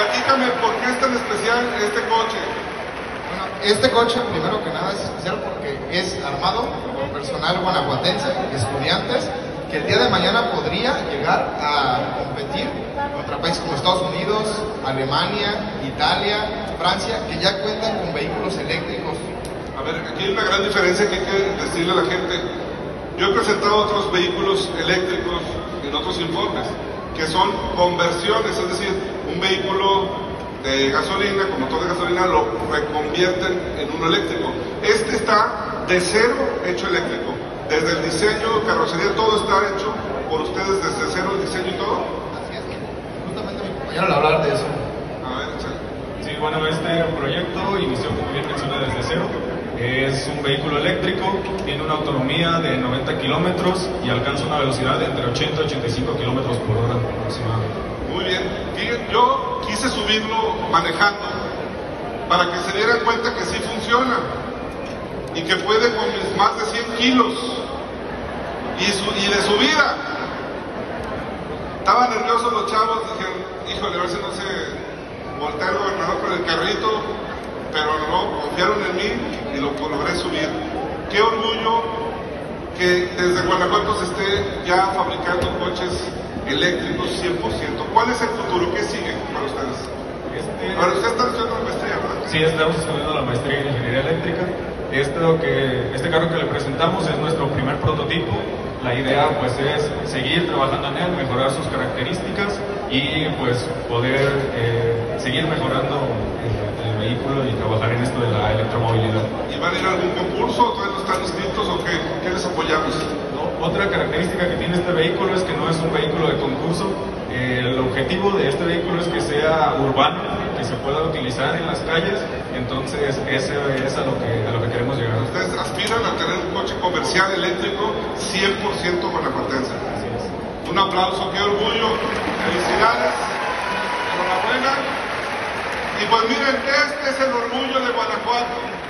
platícame por qué es tan especial este coche. Bueno, este coche, primero que nada, es especial porque es armado por personal guanajuatense, estudiantes, que el día de mañana podría llegar a competir contra países como Estados Unidos, Alemania, Italia, Francia, que ya cuentan con vehículos eléctricos. A ver, aquí hay una gran diferencia que hay que decirle a la gente. Yo he presentado otros vehículos eléctricos en otros informes, que son conversiones, es decir, un vehículo de gasolina, con motor de gasolina, lo reconvierten en uno eléctrico. Este está de cero hecho eléctrico. Desde el diseño, carrocería, todo está hecho por ustedes desde cero el diseño y todo. Así es, justamente mi compañero al hablar de eso. A ver, échale. Sí, bueno, este proyecto inició, como bien menciona, desde cero. Es un vehículo eléctrico, tiene una autonomía de 90 kilómetros y alcanza una velocidad de entre 80 y 85 kilómetros por hora aproximadamente. Muy bien. Yo quise subirlo manejando para que se dieran cuenta que sí funciona y que puede con mis más de 100 kilos y, de subida. Estaban nerviosos los chavos, dijeron, híjole, a ver si no se voltea el gobernador con el carrito, pero no, confiaron en mí y lo logré subir. Qué orgullo desde Guanajuato se esté ya fabricando coches eléctricos 100%. ¿Cuál es el futuro? ¿Qué sigue para ustedes? Este, Ahora, ustedes están haciendo una maestría, ¿verdad? Sí, estamos estudiando la maestría en ingeniería eléctrica. Esto que, este carro que le presentamos es nuestro primer prototipo. La idea pues es seguir trabajando en él, mejorar sus características y pues poder eh, seguir mejorando el, el vehículo y trabajar en esto de la electromovilidad. ¿Y van a ir a algún concurso? ¿O ¿Todavía no están inscritos o qué? ¿Qué les apoyamos? ¿no? Otra característica que tiene este vehículo es que no es un vehículo de concurso. Eh, el objetivo de este vehículo es que sea urbano, que se pueda utilizar en las calles. Entonces, ese es a lo que, a lo que queremos llegar. Ustedes aspiran a tener un coche comercial eléctrico 100% guanajuatense. Así es. Un aplauso, qué orgullo, felicidades, enhorabuena. Y pues miren, este es el orgullo de Guanajuato.